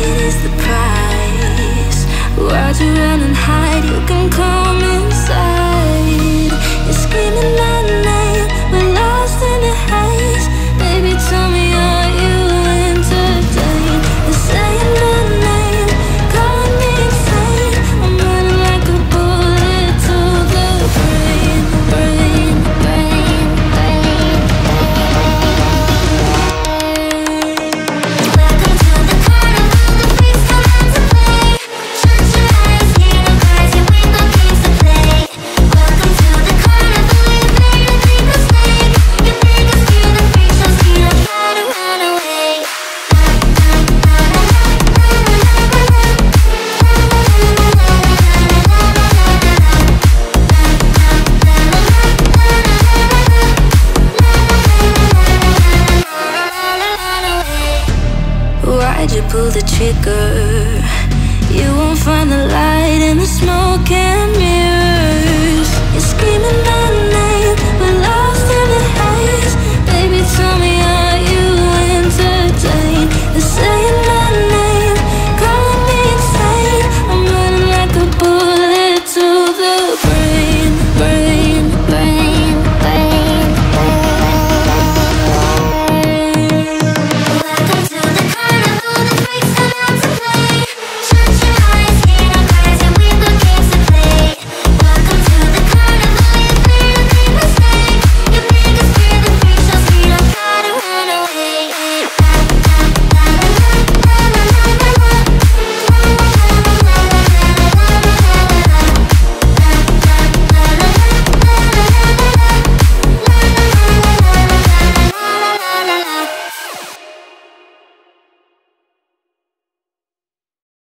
is the price? Why'd you run and hide? Why'd you pull the trigger? You won't find the light.